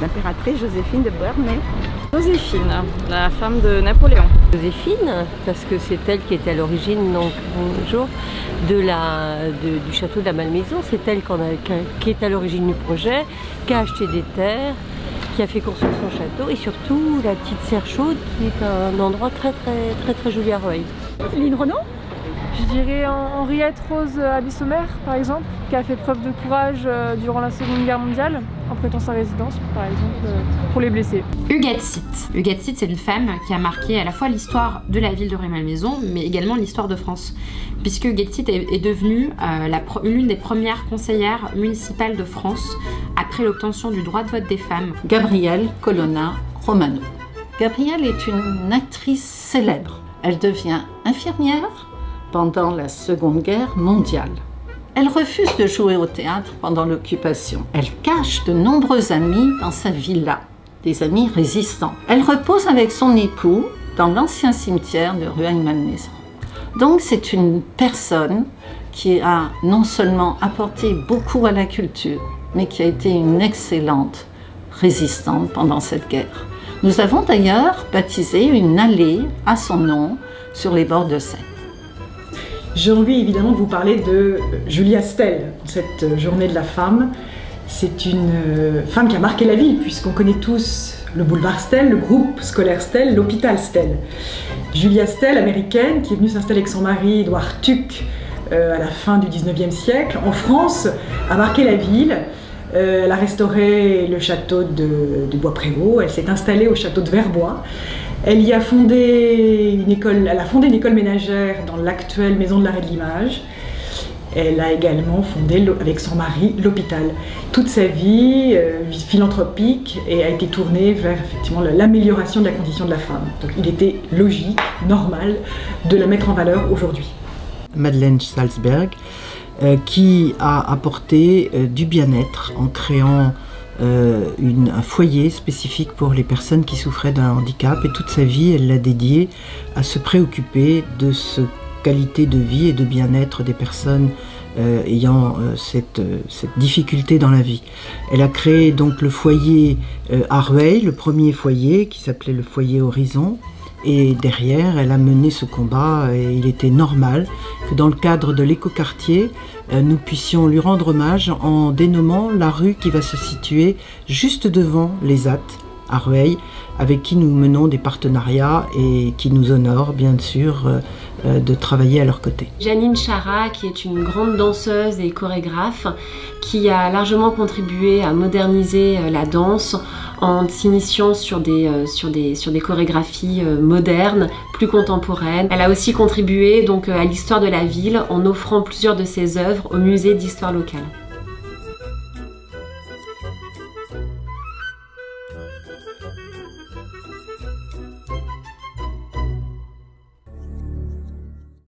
l'impératrice Joséphine de Beauharnais. Joséphine, la femme de Napoléon. Joséphine, parce que c'est elle qui est à l'origine donc bonjour, de la, du château de la Malmaison. C'est elle qui est à l'origine du projet, qui a acheté des terres, qui a fait construire son château et surtout la petite serre chaude qui est un endroit très très très très joli à Rueil. Lynn Renaud je dirais Henriette Rose Abissommer, par exemple, qui a fait preuve de courage euh, durant la Seconde Guerre mondiale, en prêtant sa résidence, par exemple, euh, pour les blessés. Huguette Sitt. Huguette Sitt, c'est une femme qui a marqué à la fois l'histoire de la ville de Rueil-Malmaison, mais également l'histoire de France, puisque Huguette Sitt est, devenue euh, l'une des premières conseillères municipales de France après l'obtention du droit de vote des femmes. Gabrielle Colonna Romano. Gabrielle est une actrice célèbre. Elle devient infirmière pendant la Seconde Guerre mondiale. Elle refuse de jouer au théâtre pendant l'occupation. Elle cache de nombreux amis dans sa villa, des amis résistants. Elle repose avec son époux dans l'ancien cimetière de Rueil-Malmaison. Donc c'est une personne qui a non seulement apporté beaucoup à la culture, mais qui a été une excellente résistante pendant cette guerre. Nous avons d'ailleurs baptisé une allée à son nom sur les bords de Seine. J'ai envie évidemment de vous parler de Julia Stell, cette journée de la femme. C'est une euh, femme qui a marqué la ville, puisqu'on connaît tous le boulevard Stell, le groupe scolaire Stell, l'hôpital Stell. Julia Stell, américaine, qui est venue s'installer avec son mari, Edouard Tuck, euh, à la fin du 19e siècle, en France, a marqué la ville. Euh, elle a restauré le château de, de Bois-Prévôt, elle s'est installée au château de Verbois. Elle y a fondé une école, elle a fondé une école ménagère dans l'actuelle maison de l'arrêt de l'image. Elle a également fondé avec son mari l'hôpital. Toute sa vie, euh, philanthropique, et a été tournée vers effectivement l'amélioration de la condition de la femme. Donc il était logique, normal de la mettre en valeur aujourd'hui. Madeleine Salzberg, euh, qui a apporté euh, du bien-être en créant euh, un foyer spécifique pour les personnes qui souffraient d'un handicap et toute sa vie elle l'a dédié à se préoccuper de ce qualité de vie et de bien-être des personnes euh, ayant euh, cette, cette, difficulté dans la vie. Elle a créé donc le foyer Rueil, le premier foyer qui s'appelait le foyer Horizon, et derrière, elle a mené ce combat et il était normal que dans le cadre de l'écoquartier, euh, nous puissions lui rendre hommage en dénommant la rue qui va se situer juste devant les AT à Rueil, avec qui nous menons des partenariats et qui nous honorent bien sûr euh, euh, de travailler à leur côté. Janine Chara, qui est une grande danseuse et chorégraphe, qui a largement contribué à moderniser la danse en s'initiant sur des, sur, des, sur des chorégraphies modernes, plus contemporaines. Elle a aussi contribué donc à l'histoire de la ville en offrant plusieurs de ses œuvres au musée d'histoire locale.